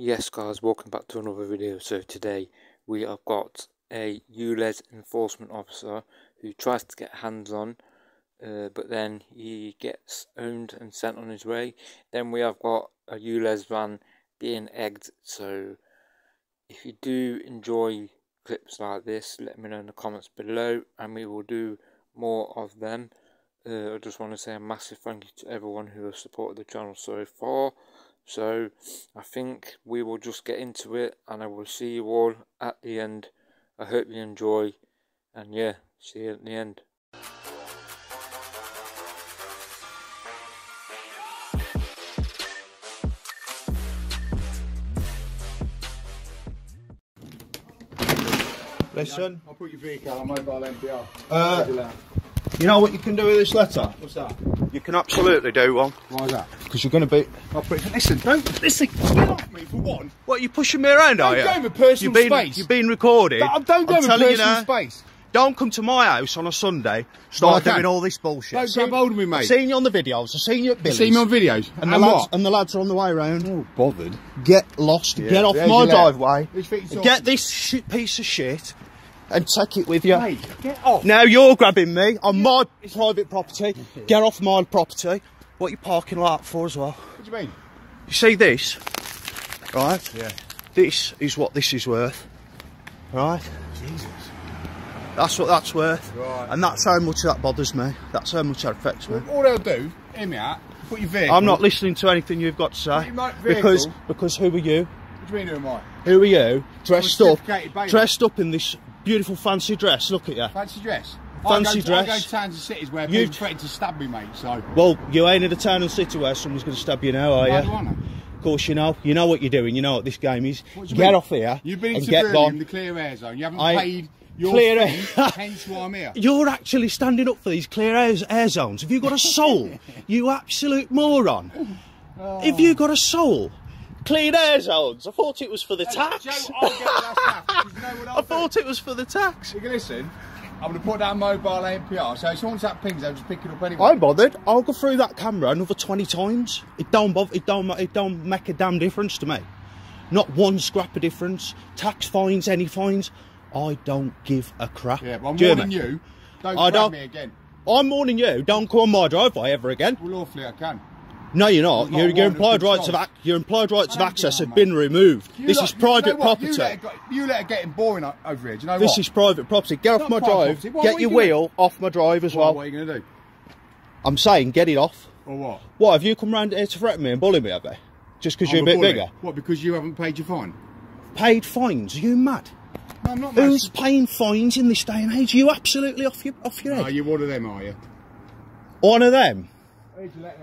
Yes guys, welcome back to another video. So today we have got a ULEZ enforcement officer who tries to get hands on uh, but then he gets owned and sent on his way. Then we have got a ULEZ van being egged. So if you do enjoy clips like this, let me know in the comments below and we will do more of them. Uh, I just want to say a massive thank you to everyone who has supported the channel so far. So I think we will just get into it and I will see you all at the end. I hope you enjoy and yeah, see you at the end. Listen, I'll put your vehicle on mobile ANPR. uh, you know what you can do with this letter? What's that? You can absolutely do one. Why is that? Because you're going to be. Oh, I'll put it. Listen, don't listen. Get off me for one. What, you pushing me around, are Don't you? go in my personal you've been, space. You've been recorded. Don't, don't go I'm in telling you personal now, space. Don't come to my house on a Sunday, start I doing all this bullshit. Don't Seen- grab hold of me, mate. I've seen you on the videos, I've seen you at You Billy's. see me on videos. and, the lads, and the lads are on the way round. Oh, bothered. Get lost, get off there's my driveway, Which feet you get this shit piece of shit and take it with you. Mate, get off. Now you're grabbing me on my private property. Get off my property. What you parking lot for as well? What do you mean? You see this, right? Yeah. This is what this is worth, right? Jesus. That's what that's worth, Right. and that's how much that bothers me. That's how much that affects me. All they'll do, hear me out, put your vehicle. I'm not listening to anything you've got to say because because who are you? What do you mean, who am I? Who are you? Dressed up, dressed up in this beautiful fancy dress. Look at you. Fancy dress. Fancy I go, I go dress. to towns and cities where people threaten to stab me, mate. So. Well, you ain't in a town and city where someone's going to stab you now, are you? I? Of course you know. You know what you're doing. You know what this game is. Get mean? off here You've been and get gone. the clear air zone. You haven't I- paid your Clear air. hence why I'm here. You're actually standing up for these clear air, air zones. Have you got a soul? you absolute moron. Oh. Have you got a soul? Clean air zones. I thought it was for the tax. Joe, I'll get that stuff, 'cause you know what I'll I thought it was for the tax. You can listen. I'm going to put down mobile ANPR, so if someone's that pings, I'll just pick it up anyway. I'm bothered. I'll go through that camera another 20 times. It don't bother, it don't, it don't make a damn difference to me. Not one scrap of difference. Tax fines, any fines. I don't give a crap. yeah, but I'm Do warning you. Don't I don't- me again. I'm warning you. Don't come on my driveway ever again. Well, lawfully I can. No, you're not. You've Your, your implied rights of ac- your implied rights of access have been removed. You this lot- is private you know property. You let, it, go- you let it getting boring over here. Do you know what? This what? is private property. Get off my drive. Get your wheel off my drive as Well, well. what are you going to do? I'm saying get it off. Or what? What have you come round here to threaten me and bully me, have you? Just because you're a bit bully. bigger. What, because you haven't paid your fine? Paid fines? Are you mad? No, I'm not Mad. Who's paying fines in this day and age? Are you absolutely off your off your head? Are head? you one of them, are you? One of them,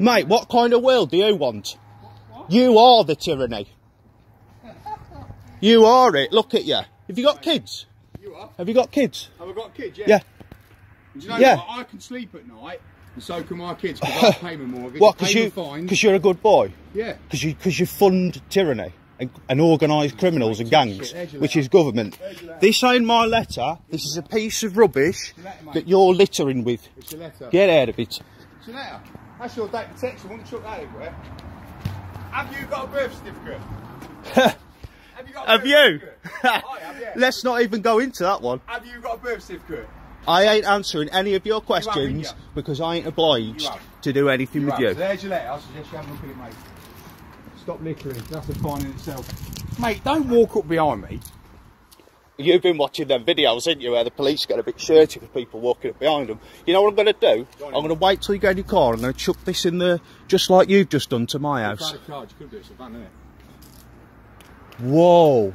mate. What kind of world do you want? You are the tyranny. You are it. Look at you. Have you got kids? You are? Have you got kids? Have I got kids? Yeah. Yeah. Do you know Yeah. what? I can sleep at night, and so can my kids, because I pay my mortgage, What? Because you, Because you're a good boy. Yeah. Because you because you fund tyranny and, and organised criminals and gangs, which is government. There's your letter. This ain't my letter. This is a piece of rubbish letter, that you're littering with. It's a letter. Get out of it. It's a letter. That's your date protection. Wouldn't chuck that everywhere. Have you got a birth certificate? have you got a Have birth you? Oh, have, yeah. Let's not even go into that one. Have you got a birth certificate? I ain't answering any of your questions yeah. because I ain't obliged to do anything You with have. you. So there's your letter. I suggest you have a look at it, mate. Stop littering. That's a fine in itself. Mate, don't walk up behind me. You've been watching them videos, haven't you, where the police get a bit shirty with people walking up behind them. You know what I'm going to do? Go I'm going to wait till you get in your car. and I'm going to chuck this in there, just like you've just done to my house. Found a. You could do it. It's a van, isn't it? Whoa,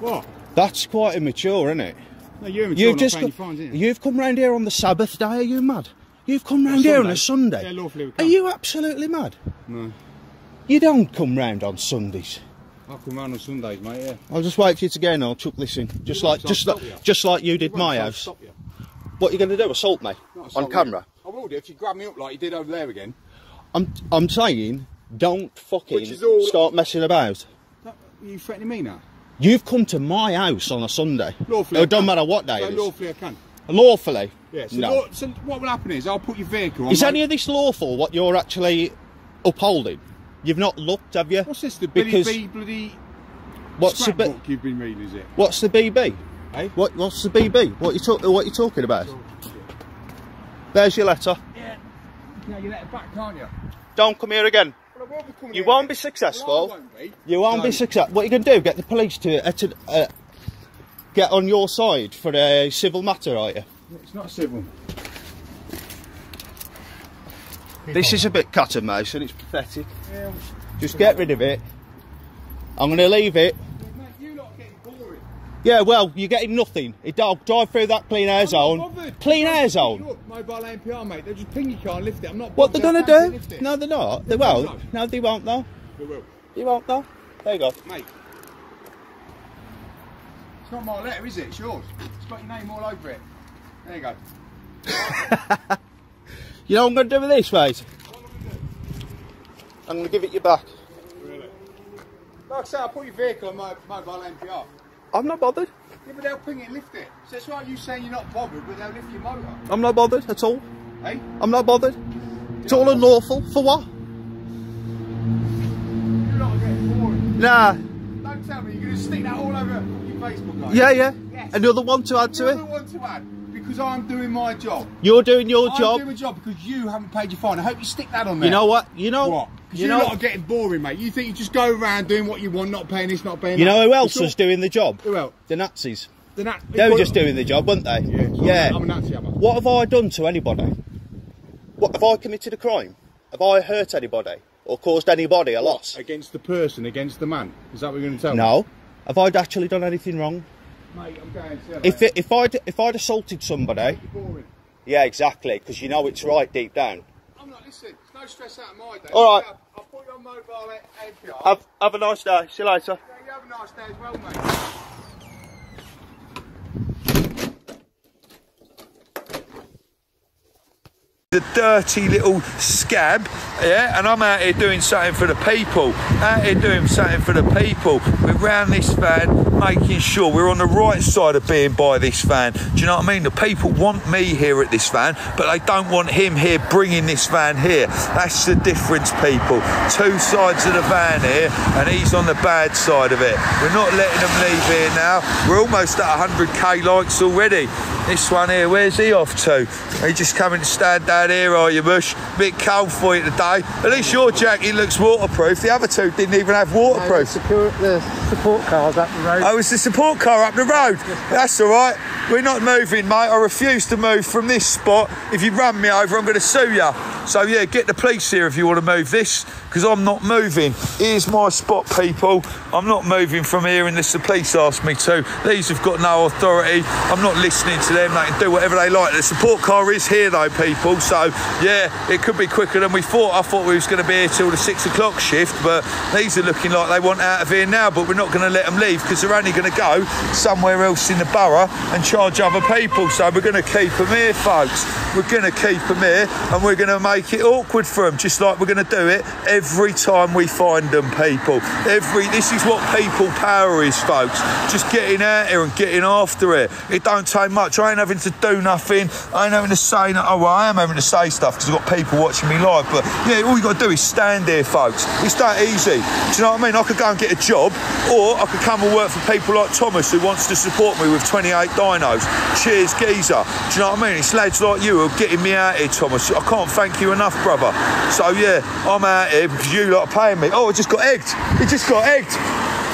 What? that's quite immature, isn't it? No, you're immature. You've just paying got, fines, isn't you? you've come round here on the Sabbath day. Are you mad? You've come round here on a Sunday. Yeah, lawfully Are you absolutely mad? No. You don't come round on Sundays. I'll come round on Sundays, mate, yeah. I'll just wait for you to get in. I'll chuck this in, just You like just like you. just like you did my house. You. What are you going to do? Assault me Not on camera? you. I will do if you grab me up like you did over there again. I'm I'm saying, don't fucking all- start messing about. Are you threatening me now? You've come to my house on a Sunday. Lawfully. It can. matter what day So it is. lawfully I can. Lawfully. Yeah, so, no. law, so what will happen is I'll put your vehicle on. Is my- any of this lawful? What you're actually upholding? You've not looked, have you? What's this? The Billy Because- B bloody What's the B- scrapbook you've been reading, is it? What's the BB? Eh? What What's the BB? What you talk? What you talking about? There's your letter. Yeah. Now you let it back, can't you? Don't come here again. Well, I won't be coming You here won't again. be successful. Well, I won't be. You won't be successful. What you can do? Get the police to, uh, to uh, get on your side for a civil matter, are you? It's not civil. This is a bit cut and mouse and it's pathetic. Yeah, Just get rid of it. I'm going to leave it. mate, you lot are getting boring. Yeah, well, you're getting nothing. It don't drive through that clean air I'm zone. not bothered. Clean Look, air zone. Look, mobile ANPR, mate. They'll just ping your car and lift it. I'm not. What they're going to do? No, they're not. They They won't. won't. No, they won't. No, They will. they won't. No. There you go. Mate. It's not my letter, is it? It's yours. It's got your name all over it. There you go. You know what I'm going to do with this, mate? I'm going to give it you back. Really? Like I say, I put your vehicle on my mobile ANPR. I'm not bothered. Yeah, but they'll ping it and lift it. So that's why you saying you're not bothered, but they'll lift your motor. I'm not bothered at all. Hey? I'm not bothered. It's all unlawful. For what? You're not getting boring. Nah. Don't tell me you're going to stick that all over your Facebook, guys. Yeah, yeah. Yes. Another one to add to You're it. the one to add because I'm doing my job. You're doing your job? I'm job. doing my job because you haven't paid your fine. I hope you stick that on there. You know what? You know What? Because You know. are getting boring, mate. You think you just go around doing what you want, not paying this, not paying You that. know who else It's all- was doing the job? Who else? The Nazis. The nat- They were just doing the job, weren't they? Yeah. Yeah. I'm a Nazi, am I? What have I done to anybody? What have I committed a crime? Have I hurt anybody or caused anybody a loss? Against the person, against the man. Is that what you're going to tell me? No. Have I actually done anything wrong? Mate, I'm going to If it, if I'd if I'd assaulted somebody, yeah, exactly, because you know it's right deep down. I'm not listening. There's no stress out of my day. All right. I'll, I'll put you on mobile ANPR. Have have a nice day. See you later. Yeah, you have a nice day as well, mate. the dirty little scab, yeah, and I'm out here doing something for the people, out here doing something for the people. We're round this van, making sure we're on the right side of being by this van. Do you know what I mean? The people want me here at this van, but they don't want him here bringing this van here. That's the difference, people. Two sides of the van here, and he's on the bad side of it. We're not letting him leave here now. We're almost at 100k likes already. This one here, where's he off to? Are you just coming to stand down here, are you, Bush? Bit cold for you today. At least your jacket looks waterproof. The other two didn't even have waterproof. Support, the support cars up the road. Oh, it's the support car up the road. That's all right. We're not moving, mate. I refuse to move from this spot. If you run me over, I'm going to sue you. So, yeah, get the police here if you want to move this, because I'm not moving. Here's my spot, people. I'm not moving from here unless the police ask me to. These have got no authority. I'm not listening to them. They can do whatever they like. The support car is here, though, people. So, yeah, it could be quicker than we thought. I thought we was going to be here till the six o'clock shift, but these are looking like they want out of here now. But we're not going to let them leave because they're only going to go somewhere else in the borough and charge other people. So we're going to keep them here, folks. We're going to keep them here and we're going to make it awkward for them, just like we're going to do it every time we find them, people. Every this is what people power is, folks. Just getting out here and getting after it. It don't take much. I ain't having to do nothing. I ain't having to say no. Oh, well, I am having to say stuff because I've got people watching me live. But yeah, all you got to do is stand there, folks. It's that easy. Do you know what I mean? I could go and get a job, or I could come and work for people like Thomas who wants to support me with 28 dinos. Cheers, geezer. Do you know what I mean? It's lads like you who are getting me out here, Thomas. I can't thank you enough, brother. So yeah, I'm out here because you lot are paying me. Oh, I just got egged. It just got egged.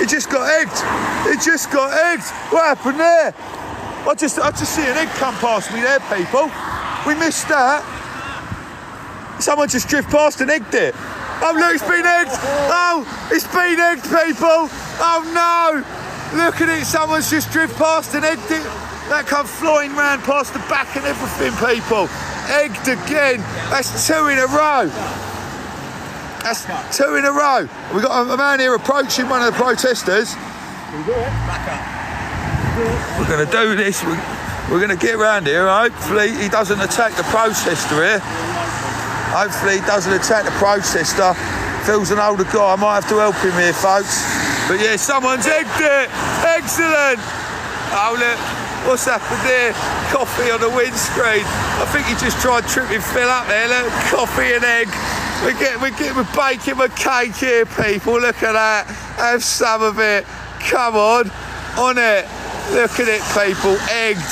It just got egged. It just got egged. What happened there? I just, I just see an egg come past me there, people. We missed that. Someone just drift past and egged it. Oh look, it's been egged. Oh, it's been egged, people. Oh no. Look at it, someone's just drift past and egged it. That come flying round past the back and everything, people. Egged again. That's two in a row. That's two in a row. We've got a, man here approaching one of the protesters. We're going to do this. We're, going to get round here. Hopefully, he doesn't attack the protester here. Hopefully, he doesn't attack the protester. Phil's an older guy. I might have to help him here, folks. But yeah, someone's egged it. Excellent. Oh, look. What's happened there? Coffee on the windscreen. I think he just tried tripping Phil up there. Look, coffee and egg. we get we get we're baking a cake here, people. Look at that. Have some of it. Come on, on it. Look at it, people. Egged,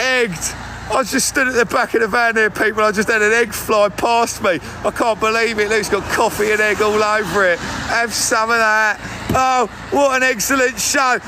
egged. I just stood at the back of the van there, people. I just had an egg fly past me. I can't believe it. It's got coffee and egg all over it. Have some of that. Oh, what an excellent show.